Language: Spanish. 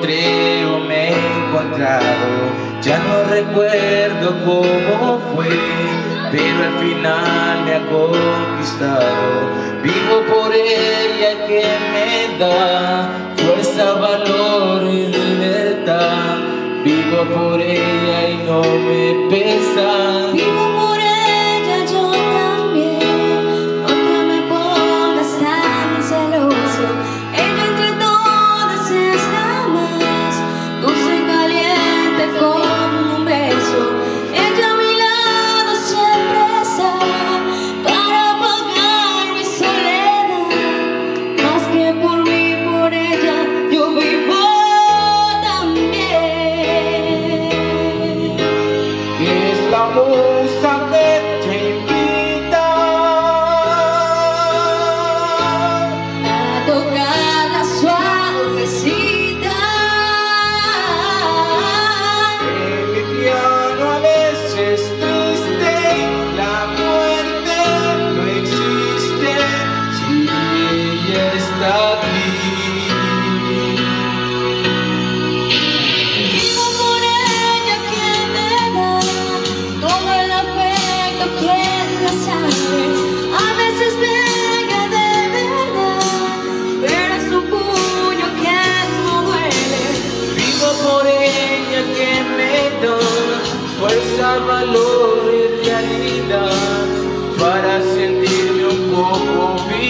creo me he encontrado. Ya no recuerdo cómo fue, pero al final me ha conquistado. Vivo por ella que me da fuerza, valor y libertad. Vivo por ella y no me pesa. amor. Fuerza, valor y realidad Para sentirme un poco vivo